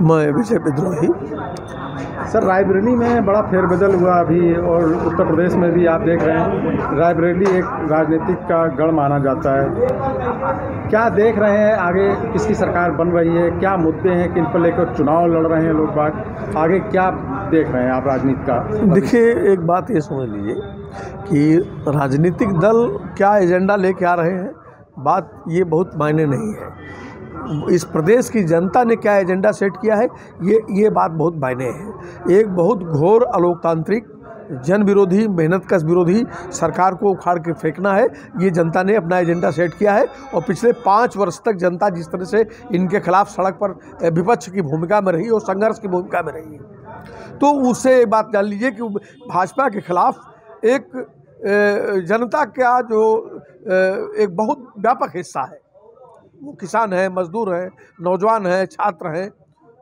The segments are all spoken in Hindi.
मैं विजय विद्रोही। सर रायबरेली में बड़ा फेरबदल हुआ अभी और उत्तर प्रदेश में भी आप देख रहे हैं। रायबरेली एक राजनीतिक का गढ़ माना जाता है। क्या देख रहे हैं? आगे किसकी सरकार बन रही है? क्या मुद्दे हैं? किन पर लेकर चुनाव लड़ रहे हैं लोग बाग? आगे क्या देख रहे हैं आप राजनीति का? देखिए एक बात ये समझ लीजिए कि राजनीतिक दल क्या एजेंडा लेके आ रहे हैं? बात ये बहुत मायने नहीं है। इस प्रदेश की जनता ने क्या एजेंडा सेट किया है? ये ये बात बहुत मायने है। एक बहुत घोर अलोकतांत्रिक जन विरोधी मेहनत कश विरोधी सरकार को उखाड़ के फेंकना है। ये जनता ने अपना एजेंडा सेट किया है और पिछले पाँच वर्ष तक जनता जिस तरह से इनके खिलाफ सड़क पर विपक्ष की भूमिका में रही और संघर्ष की भूमिका में रही। तो उससे बात जान लीजिए कि भाजपा के खिलाफ एक जनता का जो एक बहुत व्यापक हिस्सा है। वो किसान हैं, मजदूर हैं, नौजवान हैं, छात्र हैं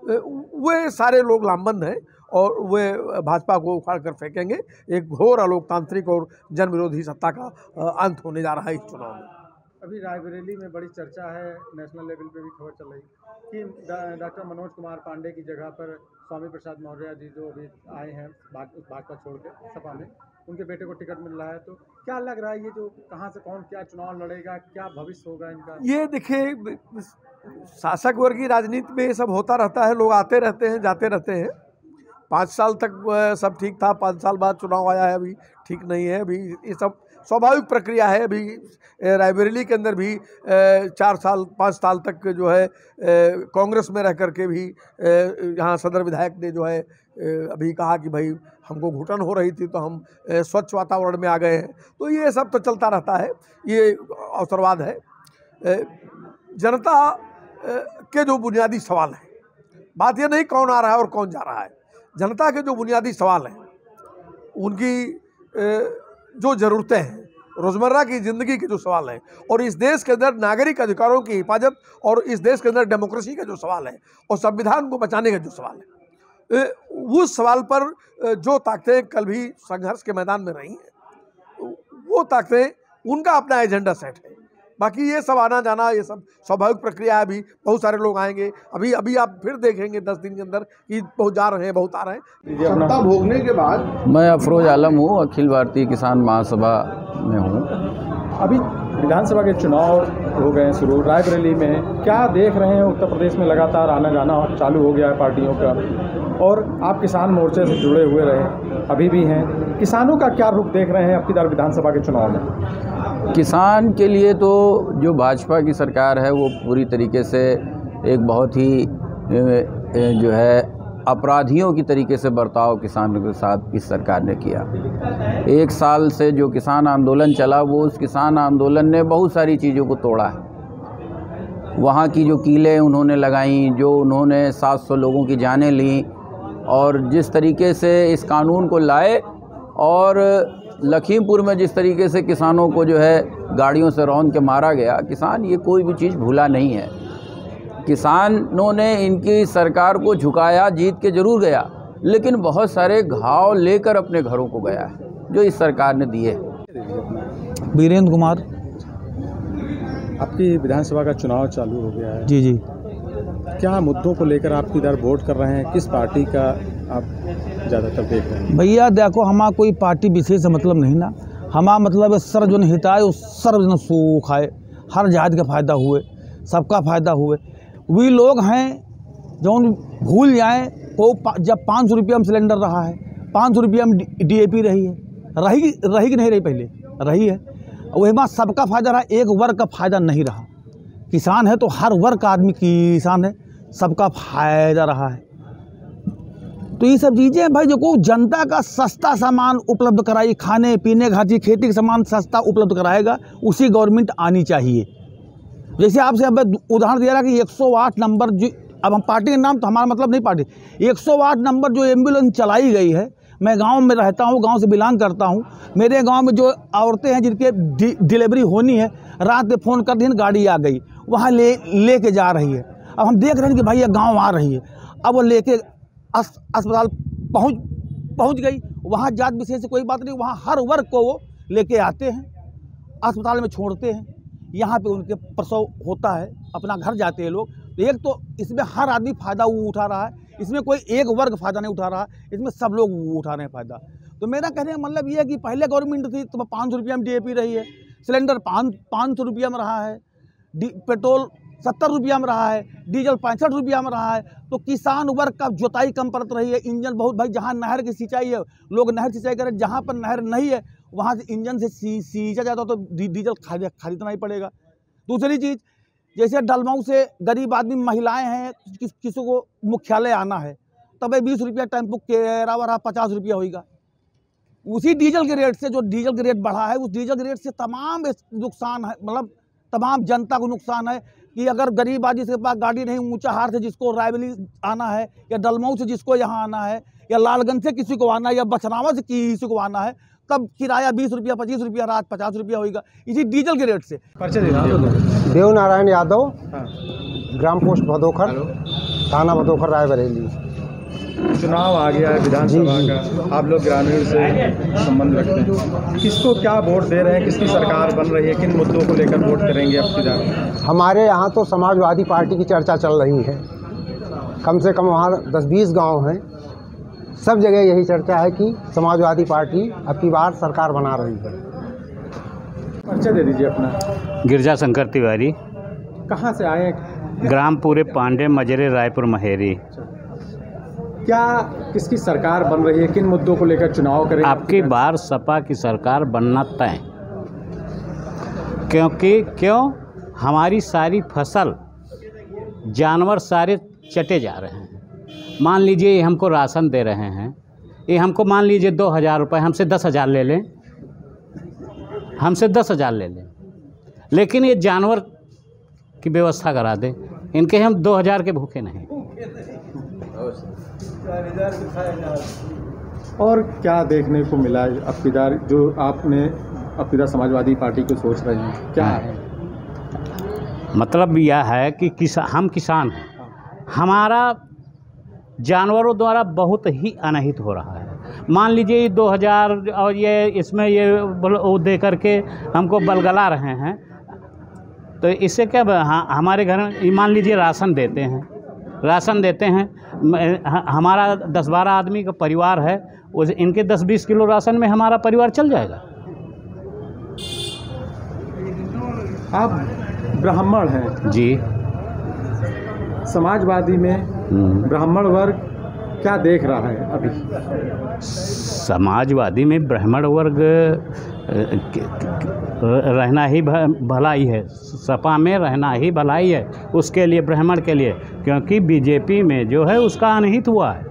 वे सारे लोग लामबंद हैं और वे भाजपा को उखाड़ कर फेंकेंगे। एक घोर अलोकतांत्रिक और जनविरोधी सत्ता का अंत होने जा रहा है इस चुनाव में। अभी रायबरेली में बड़ी चर्चा है नेशनल लेवल पे भी खबर चल रही। कि डॉक्टर मनोज कुमार पांडे की जगह पर स्वामी प्रसाद मौर्य जी जो अभी आए हैं भाजपा छोड़ के सपा में, उनके बेटे को टिकट मिल रहा है। तो क्या लग रहा है ये जो, कहाँ से कौन, क्या चुनाव लड़ेगा, क्या भविष्य होगा इनका? ये देखिए, शासक वर्ग की राजनीति में ये सब होता रहता है, लोग आते रहते हैं, जाते रहते हैं। पाँच साल तक सब ठीक था, पाँच साल बाद चुनाव आया है, अभी ठीक नहीं है, अभी ये सब स्वाभाविक प्रक्रिया है अभी रायबरेली के अंदर भी चार साल, पाँच साल तक जो है कांग्रेस में रह कर के भी यहाँ सदर विधायक ने जो है अभी कहा कि भाई, हमको घुटन हो रही थी तो हम स्वच्छ वातावरण में आ गए हैं। तो ये सब तो चलता रहता है, ये अवसरवाद है। जनता के जो बुनियादी सवाल हैं, बात ये नहीं कौन आ रहा है और कौन जा रहा है। जनता के जो बुनियादी सवाल हैं, उनकी जो ज़रूरतें हैं, रोज़मर्रा की ज़िंदगी के जो सवाल हैं और इस देश के अंदर नागरिक अधिकारों की हिफाजत और इस देश के अंदर डेमोक्रेसी का जो सवाल है और संविधान को बचाने का जो सवाल है उस सवाल पर जो ताकतें कल भी संघर्ष के मैदान में रही हैं, वो ताकतें, उनका अपना एजेंडा सेट है। बाकी ये सब आना जाना ये सब स्वाभाविक प्रक्रिया है अभी। बहुत सारे लोग आएँगे। अभी अभी आप फिर देखेंगे दस दिन के अंदर कि बहुत जा रहे हैं बहुत आ रहे हैं। सत्ता भोगने के बाद मैं अफरोज आलम हूँ अखिल भारतीय किसान महासभा में हूँ। अभी विधानसभा के चुनाव हो गए हैं शुरू रायबरेली में। क्या देख रहे हैं उत्तर प्रदेश में लगातार आना जाना चालू हो गया है पार्टियों का? और आप किसान मोर्चे से जुड़े हुए रहे अभी भी हैं। किसानों का क्या रुख देख रहे हैं आपकी दर विधानसभा के चुनाव में? किसान के लिए तो जो भाजपा की सरकार है, वो पूरी तरीके से एक बहुत ही जो है, अपराधियों की तरीके से बर्ताव किसानों के साथ इस सरकार ने किया। एक साल से जो किसान आंदोलन चला, वो उस किसान आंदोलन ने बहुत सारी चीज़ों को तोड़ा है। वहाँ की जो कीलें उन्होंने लगाई, जो उन्होंने 700 लोगों की जानें ली, और जिस तरीके से इस कानून को लाए और लखीमपुर में जिस तरीके से किसानों को जो है गाड़ियों से रौन के मारा गया किसान ये कोई भी चीज़ भूला नहीं है। किसानों ने इनकी सरकार को झुकाया जीत के ज़रूर गया लेकिन बहुत सारे घाव लेकर अपने घरों को गया है जो इस सरकार ने दिए वीरेंद्र कुमार। आपकी विधानसभा का चुनाव चालू हो गया है। जी जी। क्या मुद्दों को लेकर आप इधर वोट कर रहे हैं? किस पार्टी का आप ज़्यादातर देख रहे हैं। भैया, देखो, हमारा कोई पार्टी विशेष मतलब नहीं ना। हमारा मतलब सर्वजन हिताय और सर्वजन सुख है हर जाति का फ़ायदा हुए, सबका फ़ायदा हुए। वे लोग हैं, जो भूल जाएँ को जब पाँच सौ रुपया में सिलेंडर रहा है, पाँच सौ रुपया में डी ए पी रही है। रही रही कि नहीं रही पहले? रही है। वही बात, सबका फ़ायदा रहा, एक वर्ग का फ़ायदा नहीं रहा। किसान है तो हर वर्ग का आदमी किसान है, सबका फ़ायदा रहा है। तो ये सब चीज़ें भाई, जो को जनता का सस्ता सामान उपलब्ध कराई, खाने, पीने का चीज़ खेती का सामान सस्ता उपलब्ध कराएगा, उसी गवर्नमेंट आनी चाहिए। जैसे आपसे अब उदाहरण दिया रहा कि 108 नंबर जो, अब हम पार्टी के नाम तो हमारा मतलब नहीं पार्टी 108 नंबर जो एंबुलेंस चलाई गई है, मैं गाँव में रहता हूँ, गाँव से बिलोंग करता हूँ, मेरे गाँव में जो औरतें हैं जिनके डिलीवरी होनी है, रात में फ़ोन कर दी गाड़ी आ गई, वहाँ ले ले के जा रही है। अब हम देख रहे हैं कि भाई, ये गाँव आ रही है। अब वो लेके अस्पताल पहुँच पहुँच गई। वहाँ जात विशेष कोई बात नहीं, वहाँ हर वर्ग को वो लेके आते हैं, अस्पताल में छोड़ते हैं। यहाँ पे उनके प्रसव होता है, अपना घर जाते हैं लोग। तो एक तो इसमें हर आदमी फ़ायदा वो उठा रहा है। इसमें कोई एक वर्ग फ़ायदा नहीं उठा रहा, इसमें सब लोग उठा रहे हैं फ़ायदा। तो मेरा कहने का मतलब ये है कि पहले गवर्नमेंट थी तो पाँच सौ रुपया में डीएपी रही है। सिलेंडर पाँच पाँच सौ रुपया में रहा है। पेट्रोल सत्तर रुपया में रहा है, डीजल पैंसठ रुपया में रहा है तो किसान वर्ग का जोताई कम पड़त रही है। इंजन बहुत, भाई, जहाँ नहर की सिंचाई है, लोग नहर सिंचाई करें जहाँ पर नहर नहीं है, वहाँ से इंजन से सींचा जाता तो डीजल खरीद खरीदना ही पड़ेगा। दूसरी चीज़, जैसे डलमऊ से गरीब आदमी महिलाएँ हैं, किस, किसी को मुख्यालय आना है, तब बीस रुपया टेंपो केरा वरा पचास रुपया होगा उसी डीजल के रेट से, जो डीजल के रेट बढ़ा है, उस डीजल के रेट से तमाम नुकसान है मतलब तमाम जनता को नुकसान है। कि अगर गरीब आदमी के पास गाड़ी नहीं ऊँचा हार से जिसको रायबली आना है या डलमऊ से जिसको यहाँ आना है या लालगंज से किसी को आना है या बछनावा से किसी को आना है तब किराया बीस रुपया पच्चीस रुपया रात पचास रुपया होगा इसी डीजल के रेट से। दे देव नारायण यादव हाँ। ग्राम पोस्ट भदोखर थाना भदोखर रायबरेली। चुनाव आ गया है विधानसभा का। आप लोग ग्रामीण से संबंध रखते हैं। किसको क्या वोट दे रहे हैं किसकी सरकार बन रही है किन मुद्दों को लेकर वोट करेंगे अब किधर? हमारे यहाँ तो समाजवादी पार्टी की चर्चा चल रही है। कम से कम वहाँ दस बीस गाँव हैं। सब जगह यही चर्चा है कि समाजवादी पार्टी अब की बार सरकार बना रही है। परिचय दे दीजिए अपना। गिरजा शंकर तिवारी। कहाँ से आए ग्राम पूरे पांडे मजरे रायपुर महेरी। क्या किसकी सरकार बन रही है? किन मुद्दों को लेकर चुनाव करें? आपकी बार सपा की सरकार बनना तय क्योंकि, क्यों? हमारी सारी फ़सल, जानवर सारे चटे जा रहे हैं। मान लीजिए ये हमको राशन दे रहे हैं। ये हमको मान लीजिए दो हज़ार रुपये हमसे दस हज़ार ले लें। हमसे दस हज़ार ले लें। लेकिन ये जानवर की व्यवस्था करा दें। इनके हम दो हज़ार के भूखे नहीं। और क्या देखने को मिला है अब किधर जो आपने अब किधर समाजवादी पार्टी को सोच रहे हैं? क्या हाँ। है मतलब यह है कि किसा हम किसान हैं। हमारा जानवरों द्वारा बहुत ही अनहित हो रहा है। मान लीजिए ये दो हज़ार और ये इसमें ये वो दे करके हमको बलगला रहे हैं तो इससे क्या हाँ, हमारे घर में ये मान लीजिए राशन देते हैं। राशन देते हैं। हमारा दस बारह आदमी का परिवार है उस इनके दस बीस किलो राशन में हमारा परिवार चल जाएगा। आप ब्राह्मण हैं। जी। समाजवादी में हम्म। ब्राह्मण वर्ग क्या देख रहा है अभी? समाजवादी में ब्राह्मण वर्ग रहना ही भ- भलाई है। सपा में रहना ही भलाई है, उसके लिए, ब्राह्मण के लिए, क्योंकि बीजेपी में जो है उसका अनहित हुआ है।